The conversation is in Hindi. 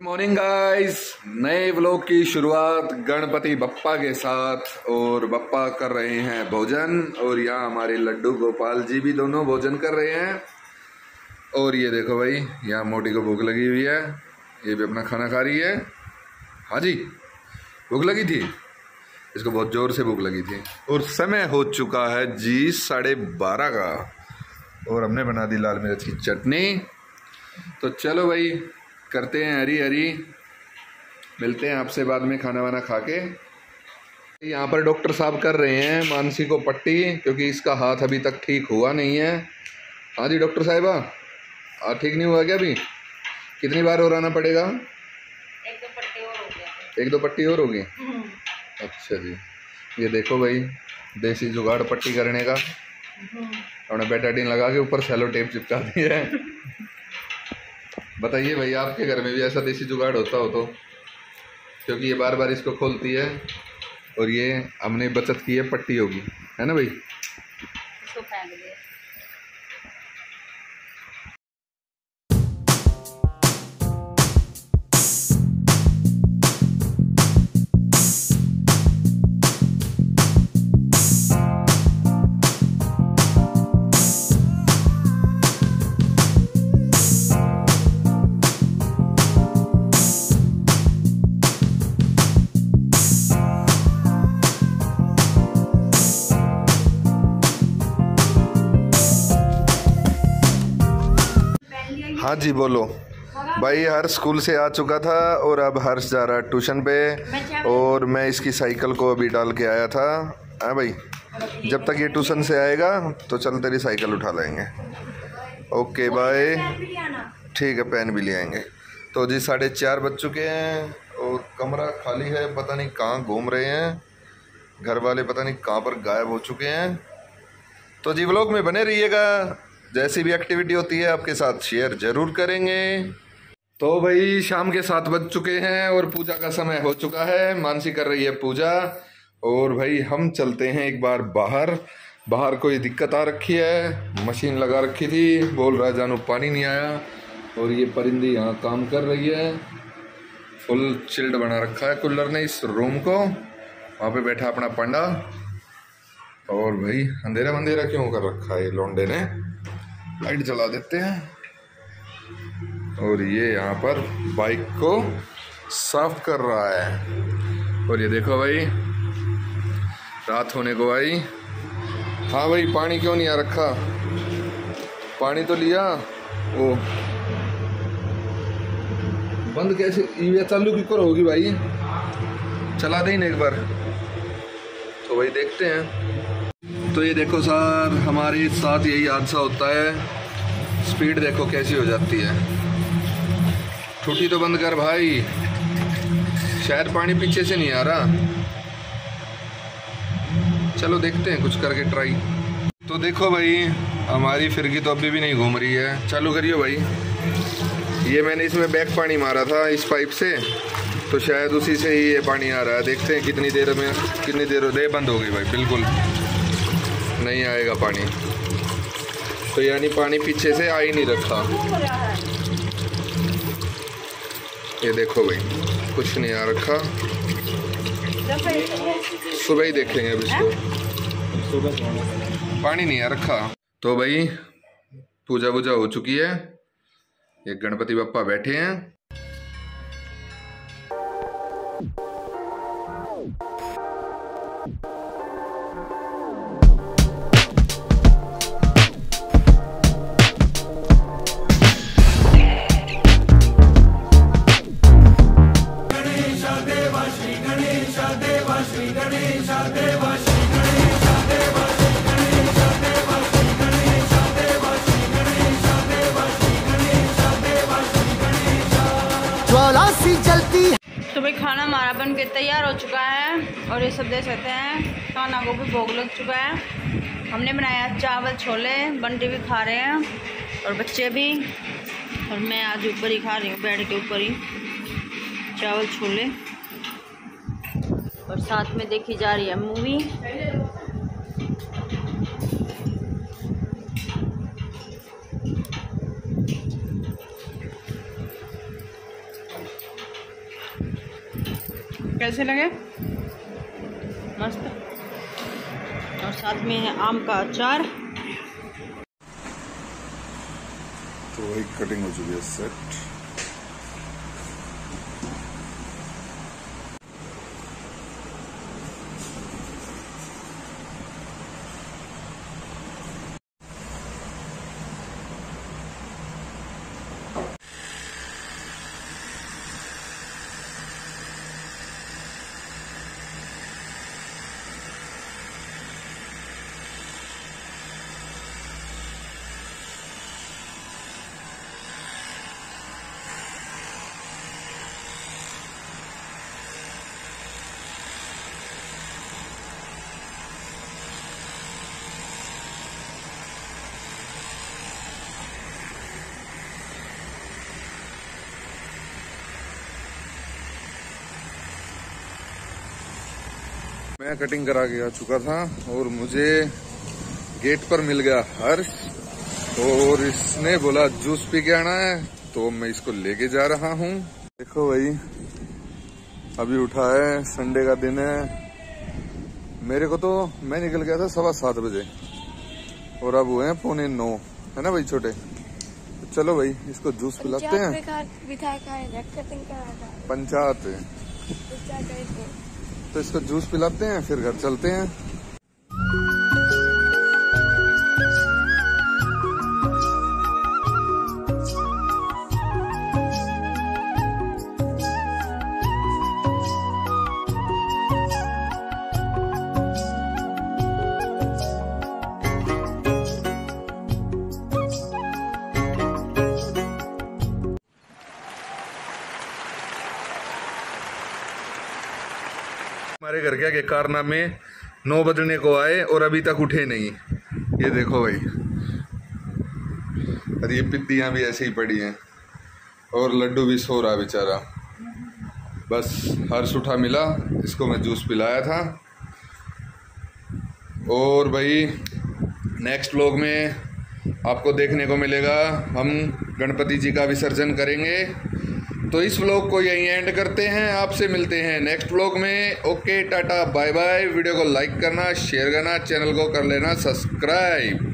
मॉर्निंग गाइस नए व्लॉग की शुरुआत गणपति बप्पा के साथ और बप्पा कर रहे हैं भोजन और यहाँ हमारे लड्डू गोपाल जी भी दोनों भोजन कर रहे हैं। और ये देखो भाई, यहाँ मोटी को भूख लगी हुई है। ये भी अपना खाना खा रही है। हाँ जी, भूख लगी थी? इसको बहुत ज़ोर से भूख लगी थी। और समय हो चुका है जी साढ़े बारह का। और हमने बना दी लाल मिर्च की चटनी। तो चलो भाई करते हैं हरी हरी। मिलते हैं आपसे बाद में खाना वाना खा के यहाँ पर डॉक्टर साहब कर रहे हैं मानसी को पट्टी क्योंकि इसका हाथ अभी तक ठीक हुआ नहीं है। हाँ जी डॉक्टर साहिबा हाँ ठीक नहीं हुआ क्या अभी? कितनी बार और आना पड़ेगा? एक दो पट्टी और हो गया। एक दो पट्टी और होगी अच्छा जी। ये देखो भाई देसी जुगाड़ पट्टी करने का। हमने बेटाडीन लगा के ऊपर सेलो टेप चिपका दिया है। बताइए भाई, आपके घर में भी ऐसा देसी जुगाड़ होता हो तो? क्योंकि ये बार बार इसको खोलती है और ये हमने बचत की है, पट्टी होगी। है ना भाई? हाँ जी बोलो। भाई हर्ष स्कूल से आ चुका था और अब हर्ष जा रहा है ट्यूशन पे और मैं इसकी साइकिल को अभी डाल के आया था। हाँ भाई जब तक ये ट्यूशन से आएगा तो चल तेरी साइकिल उठा लेंगे। Okay bye. ठीक है पेन भी ले आएँगे। तो जी साढ़े चार बज चुके हैं और कमरा खाली है पता नहीं कहाँ घूम रहे हैं। घर वाले पता नहीं कहाँ पर गायब हो चुके हैं। तो जी व्लॉग में बने रहिएगा। जैसी भी एक्टिविटी होती है, आपके साथ शेयर ज़रूर करेंगे। तो भाई, शाम के सात बज चुके हैं और पूजा का समय हो चुका है। मानसी कर रही है पूजा। और भाई, हम चलते हैं एक बार बाहर। बाहर कोई दिक्कत आ रखी है? मशीन लगा रखी थी। बोल रहा जानू, पानी नहीं आया। और ये परिंदी यहाँ काम कर रही है। फुल चिल्ड बना रखा है कूलर ने इस रूम को। वहाँ पे बैठा अपना पंडा। और भाई अंधेरा मंधेरा क्यों कर रखा है ये लोंडे ने? लाइट जला देते हैं। और ये यहाँ पर बाइक को साफ़ कर रहा है। और ये देखो भाई, रात होने को भाई। हाँ भाई, पानी क्यों नहीं आ रखा? पानी तो लिया। वो बंद कैसे? ये चालू की कर होगी भाई। चला दे एक बार। तो भाई देखते हैं। तो ये देखो सर, हमारे साथ यही हादसा होता है। स्पीड देखो कैसी हो जाती है। टूटी तो बंद कर भाई। शायद पानी पीछे से नहीं आ रहा। चलो देखते हैं, कुछ करके ट्राई तो देखो भाई, हमारी फिरकी तो अभी भी नहीं घूम रही है। चालू करियो भाई। ये मैंने इसमें बैक पानी मारा था, इस पाइप से। तो शायद उसी से ही ये पानी आ रहा है। देखते हैं कितनी देर में, कितनी देर दे बंद हो गई भाई, बिल्कुल। नहीं आएगा पानी। तो यानी पानी पीछे से आ ही नहीं रखा। ये देखो भाई, कुछ नहीं आ रखा। सुबह ही देखेंगे अब इसको। पानी नहीं आ रखा। तो भाई पूजा वूजा हो चुकी है। ये गणपति बप्पा बैठे हैं। खाना हमारा बन के तैयार हो चुका है और ये सब देख सकते हैं। खाना को भी भोग लग चुका है। हमने बनाया चावल छोले, बंटी भी खा रहे हैं और बच्चे भी। और मैं आज ऊपर ही खा रही हूँ, बेड के ऊपर ही। चावल छोले। और साथ में देखी जा रही है मूवी। कैसे लगे? मस्त। और साथ में है आम का अचार। तो वही कटिंग हो चुकी है सेट मैं कटिंग करा के आ चुका था और मुझे गेट पर मिल गया हर्ष। और इसने बोला जूस पी के आना है तो मैं इसको लेके जा रहा हूँ। देखो भाई अभी उठा है संडे का दिन है। मेरे को तो मैं निकल गया था सवा सात बजे। और अब हुए हैं पौने नौ है ना भाई छोटे? तो चलो भाई इसको जूस पिलाते हैं। पंचायत। तो इसको जूस पिलाते हैं फिर घर चलते हैं। हमारे घर के आगे कारनामे नौ बजने को आए और अभी तक उठे नहीं। ये देखो भाई। और ये पिद्दियाँ भी ऐसे ही पड़ी हैं। और लड्डू भी सो रहा बेचारा। बस हर उठा मिला। इसको मैं जूस पिलाया था। और भाई, नेक्स्ट व्लॉग में आपको देखने को मिलेगा। हम गणपति जी का विसर्जन करेंगे। तो इस व्लॉग को यहीं एंड करते हैं, आपसे मिलते हैं नेक्स्ट ब्लॉग में। Okay tata bye bye video को लाइक करना शेयर करना चैनल को कर लेना सब्सक्राइब